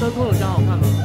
这都有张好看吗？